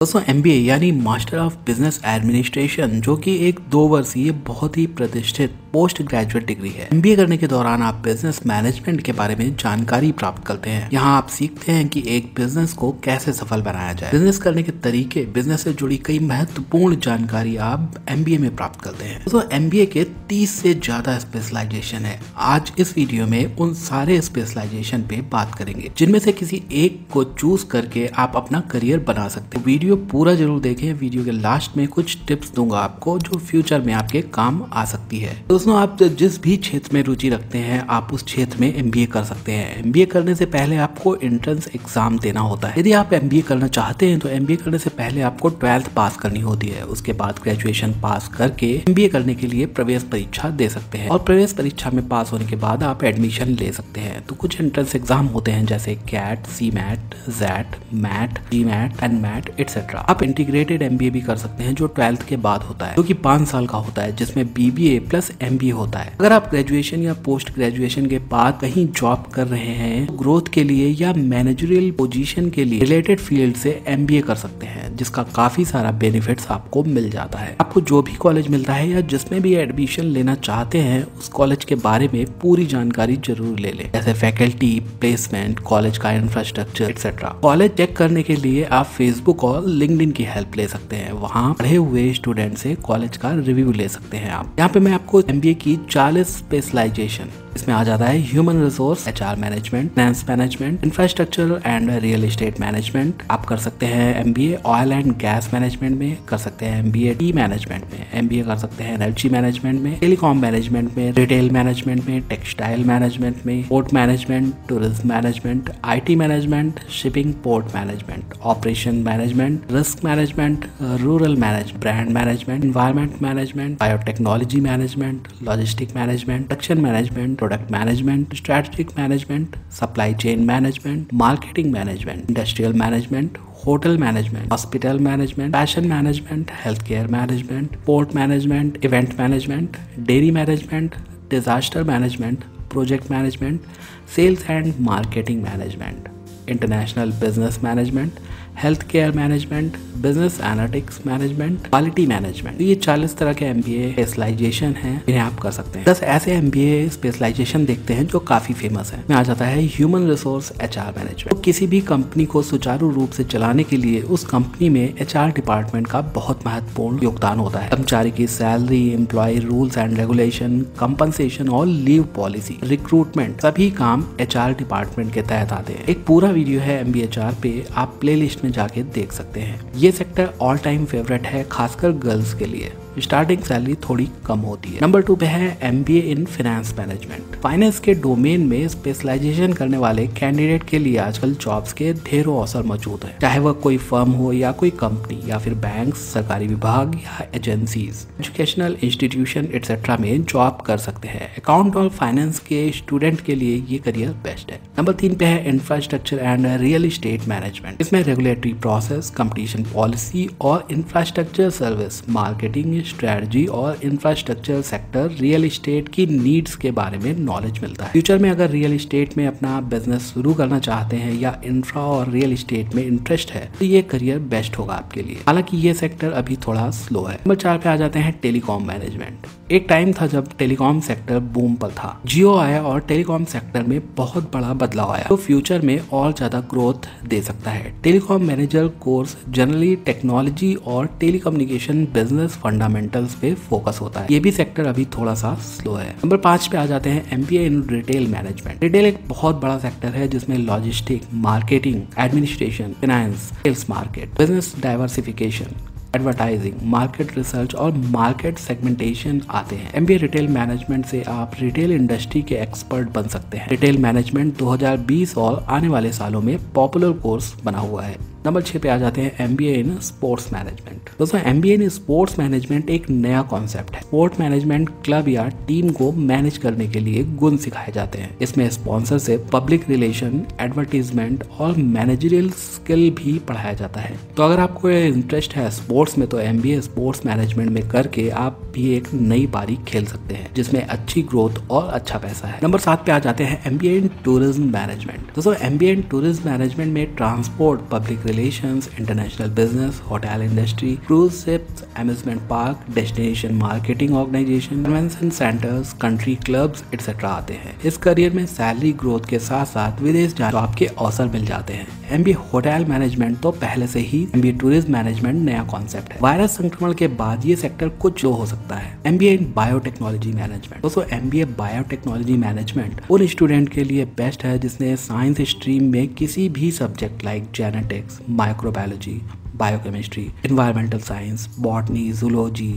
दोस्तों एम यानी master of business administration जो कि एक दो वर्षीय, बहुत ही प्रतिष्ठित पोस्ट ग्रेजुएट डिग्री है एमबीए करने के दौरान आप बिज़नेस मैनेजमेंट के बारे में जानकारी प्राप्त करते हैं। यहाँ आप सीखते हैं कि एक बिज़नेस को कैसे सफल बनाया जाए। बिज़नेस करने के तरीके बिज़नेस से जुड़ी कई महत्वपूर्ण जानकारी आप एमबीए में प्राप्त करते हैं। दोस्तों एम के तीस से ज़्यादा स्पेशलाइजेशन है। आज इस वीडियो में उन सारे स्पेशलाइजेशन पे बात करेंगे, जिनमें से किसी एक को चूज़ करके आप अपना करियर बना सकते वीडियो वीडियो पूरा ज़रूर देखें। वीडियो के लास्ट में कुछ टिप्स दूँगा आपको, जो फ्यूचर में आपके काम आ सकती है। दोस्तों, आप जिस भी क्षेत्र में रुचि रखते हैं, आप उस क्षेत्र में एमबीए कर सकते हैं। एमबीए करने से पहले आपको एंट्रेंस एग्ज़ाम देना होता है। यदि आप एमबीए करना चाहते हैं तो एमबीए करने से पहले आपको ट्वेल्थ पास करनी होती है। उसके बाद ग्रेजुएशन पास करके एमबीए करने के लिए प्रवेश परीक्षा दे सकते हैं। और प्रवेश परीक्षा में पास होने के बाद आप एडमिशन ले सकते हैं। तो कुछ एंट्रेंस एग्ज़ाम होते हैं, जैसे CAT C MAT XAT MAT G MAT and MAT its etcetera आप इंटीग्रेटेड एमबीए भी कर सकते हैं, जो ट्वेल्थ के बाद होता है, जो कि पाँच साल का होता है, जिसमें बीबीए प्लस एमबीए होता है। अगर आप ग्रेजुएशन या पोस्ट ग्रेजुएशन के बाद कहीं जॉब कर रहे हैं ग्रोथ के लिए या मैनेजरियल पोजिशन के लिए रिलेटेड फ़ील्ड से एमबीए कर सकते हैं। जिसका काफ़ी सारा बेनिफिट्स आपको मिल जाता है। आपको जो भी कॉलेज मिलता है या जिसमें भी एडमिशन लेना चाहते हैं, उस कॉलेज के बारे में पूरी जानकारी ज़रूर ले लें। जैसे फैकल्टी प्लेसमेंट कॉलेज का इंफ्रास्ट्रक्चर एक्सेट्रा कॉलेज चेक करने के लिए आप फेसबुक और लिंकडिन की हेल्प ले सकते हैं। वहाँ पढ़े हुए स्टूडेंट से कॉलेज का रिव्यू ले सकते हैं आप। यहाँ पे मैं आपको एमबीए की चालीस स्पेशलाइजेशन इसमें आ जाता है human resource H R management finance management infrastructure and real estate management आप कर सकते हैं M B oil and gas management में, कर सकते हैं एम बी मैनेजमेंट में एम बी ए कर सकते हैं एनर्जी मैनेजमेंट में टेलीकॉम मैनेजमेंट में रिटेल मैनेजमेंट में टेक्सटाइल मैनेजमेंट में port management tourism management I T management shipping port management operation management risk management rural manage brand management environment management biotechnology management logistic management production management product management, strategic management, supply chain management, marketing management, industrial management, hotel management, hospital management, fashion management, healthcare management, port management, event management, dairy management, disaster management, project management, sales and marketing management. International business management health care management business analytics management quality management ये चालीस तरह के M B ए specialisation है जिन्हें आप कर सकते हैं। दस ऐसे एम बी ए स्पेशलाइजेशन देखते हैं जो काफ़ी फ़ेमस है। आ जाता है human resource H R management किसी भी कंपनी को सुचारू रूप से चलाने के लिए उस कंपनी में एच आर डिपार्टमेंट का बहुत महत्वपूर्ण योगदान होता है। कर्मचारी की salary employ rules and regulation compensation और लीव पॉलिसी रिक्रूटमेंट सभी काम एच आर डिपार्टमेंट के तहत आते हैं। एक पूरा वीडियो है एमबीएचआर पे, आप प्ले लिस्ट में जाके देख सकते हैं। ये सेक्टर ऑल टाइम फेवरेट है, खासकर गर्ल्स के लिए। स्टार्टिंग सैलरी थोड़ी कम होती है। नंबर टू पे है MBA in finance management finance के डोमेन में स्पेशलाइजेशन करने वाले कैंडिडेट के लिए आजकल जॉब्स के ढेरों अवसर मौजूद है। चाहे वह कोई फर्म हो या कोई कंपनी या फिर बैंक सरकारी विभाग या एजेंसीज एजुकेशनल इंस्टीट्यूशन एक्सेट्रा में जॉब कर सकते हैं। अकाउंट और फाइनेंस के स्टूडेंट के लिए ये करियर बेस्ट है। नंबर तीन पे है infrastructure and real estate management इसमें रेगुलेटरी प्रोसेस कंपटीशन पॉलिसी और इंफ्रास्ट्रक्चर सर्विस मार्केटिंग स्ट्रेटजी और इंफ्रास्ट्रक्चर सेक्टर रियल इस्टेट की नीड्स के बारे में नॉलेज मिलता है। फ्यूचर में अगर रियल इस्टेट में अपना बिज़नेस शुरू करना चाहते हैं या इंफ्रा और रियल इस्टेट में इंटरेस्ट है तो ये करियर बेस्ट होगा आपके लिए। हालाँकि ये सेक्टर अभी थोड़ा स्लो है। नंबर चार पे आ जाते हैं टेलीकॉम मैनेजमेंट एक टाइम था जब टेलीकॉम सेक्टर बूम पर था। जियो आया और टेलीकॉम सेक्टर में बहुत बड़ा बदलाव आया। तो फ्यूचर में और ज़्यादा ग्रोथ दे सकता है। Telecom manager course generally technology और टेलीकम्युनिकेशन बिज़नेस फंडामेंटल्स पे फोकस होता है। ये भी सेक्टर अभी थोड़ा सा स्लो है। नंबर पाँच पे आ जाते हैं MBA in retail management retail एक बहुत बड़ा सेक्टर है जिसमें logistic marketing administration finance sales market business diversification advertising market research और मार्केट सेगमेंटेशन आते हैं। एमबीए रिटेल मैनेजमेंट से आप रिटेल इंडस्ट्री के एक्सपर्ट बन सकते हैं। रिटेल मैनेजमेंट 2020 और आने वाले सालों में पॉपुलर कोर्स बना हुआ है। नंबर छह पे आ जाते हैं MBA इन स्पोर्ट्स मैनेजमेंट दोस्तों एम इन स्पोर्ट्स मैनेजमेंट एक नया कॉन्सेप्ट है। स्पोर्ट मैनेजमेंट क्लब या टीम को मैनेज करने के लिए गुण सिखाए जाते हैं। इसमें स्पॉन्सर से पब्लिक रिलेशन एडवर्टीजमेंट और मैनेजरियल स्किल भी पढ़ाया जाता है। तो अगर आपको इंटरेस्ट है स्पोर्ट्स में तो MBA स्पोर्ट्स मैनेजमेंट में करके आप भी एक नई पारी खेल सकते हैं, जिसमें अच्छी ग्रोथ और अच्छा पैसा है। नंबर सात पे आ जाते हैं एमबीए इन टूरिज़्म मैनेजमेंट दोस्तों एमबीए इन टूरिज़्म मैनेजमेंट में transport public relation international business hotel industry cruise ships amusement park destination marketing organisation convention centres country clubs etcetera आते हैं। इस करियर में सैलरी ग्रोथ के साथ साथ विदेश जाने आपके अवसर मिल जाते हैं। एमबीए होटल मैनेजमेंट तो पहले से ही एमबीए टूरिज़्म मैनेजमेंट नया कॉन्सेप्ट है। वायरस संक्रमण के बाद ये सेक्टर कुछ लो हो सकता है। एमबीए इन बायोटेक्नोलॉजी मैनेजमेंट दोस्तों एमबीए बायोटेक्नोलॉजी मैनेजमेंट उन स्टूडेंट के लिए बेस्ट है जिसने साइंस स्ट्रीम में किसी भी subject like genetics microbiology biochemistry environmental science botany zoology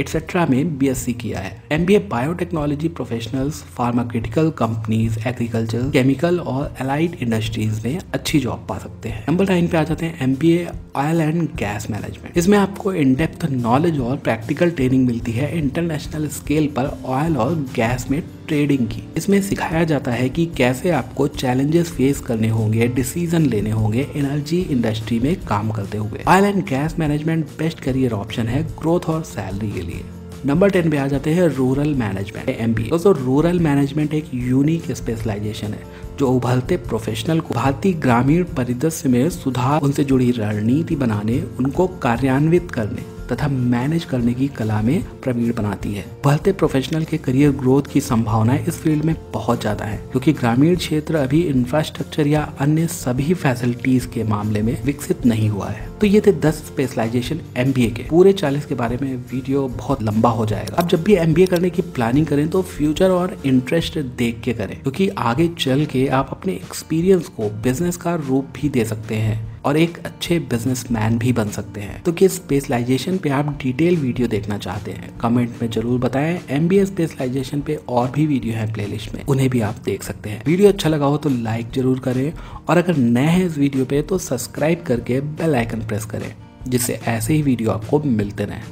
etcetera में बीएससी किया है। M B A biotechnology professionals pharmaceutical companies agriculture chemical और एलाइड इंडस्ट्रीज़ में अच्छी जॉब पा सकते हैं। नंबर नाइन पे आ जाते हैं M B oil and gas management इसमें आपको इन डेप्थ नॉलेज और प्रैक्टिकल ट्रेनिंग मिलती है इंटरनेशनल स्केल पर ऑयल और गैस में ट्रेडिंग की। इसमें सिखाया जाता है कि कैसे आपको चैलेंजेस फेस करने होंगे डिसीज़न लेने होंगे एनर्जी इंडस्ट्री में काम करते हुए। Oil and gas management best career option है ग्रोथ और सैलरी के लिए। नंबर टेन पे आ जाते हैं रूरल मैनेजमेंट एम बी दोस्तों रूरल मैनेजमेंट एक यूनिक स्पेशलाइजेशन है, जो उभरते प्रोफेशनल को भारतीय ग्रामीण परिदृश्य में सुधार, उनसे जुड़ी रणनीति बनाने, उनको कार्यान्वित करने तथा मैनेज करने की कला में प्रवीण बनाती है। बढ़ते प्रोफेशनल के करियर ग्रोथ की संभावनाएँ इस फ़ील्ड में बहुत ज़्यादा है, क्योंकि ग्रामीण क्षेत्र अभी इंफ्रास्ट्रक्चर या अन्य सभी फैसिलिटीज़ के मामले में विकसित नहीं हुआ है। तो ये थे 10 स्पेशलाइजेशन एमबीए के। पूरे 40 के बारे में वीडियो बहुत लंबा हो जाएगा। अब जब भी एमबीए करने की प्लानिंग करें तो फ्यूचर और इंटरेस्ट देख के करें, क्योंकि आगे चल के आप अपने एक्सपीरियंस को बिज़नेस का रूप भी दे सकते हैं। और एक अच्छे बिजनेसमैन भी बन सकते हैं। तो किस स्पेशलाइजेशन पे आप डिटेल वीडियो देखना चाहते हैं कमेंट में ज़रूर बताएँ। एम बी स्पेशलाइजेशन पे और भी वीडियो है प्लेलिस्ट में, उन्हें भी आप देख सकते हैं। वीडियो अच्छा लगा हो तो लाइक ज़रूर करें और अगर नए हैं इस वीडियो पे तो सब्सक्राइब करके बेल आइकन प्रेस करें, जिससे ऐसे ही वीडियो आपको मिलते रहें।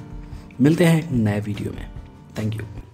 मिलते हैं नए वीडियो में। Thank you